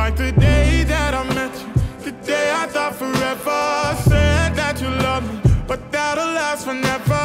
like the day that I met you. The day I thought forever. Said that you love me, but that'll last forever.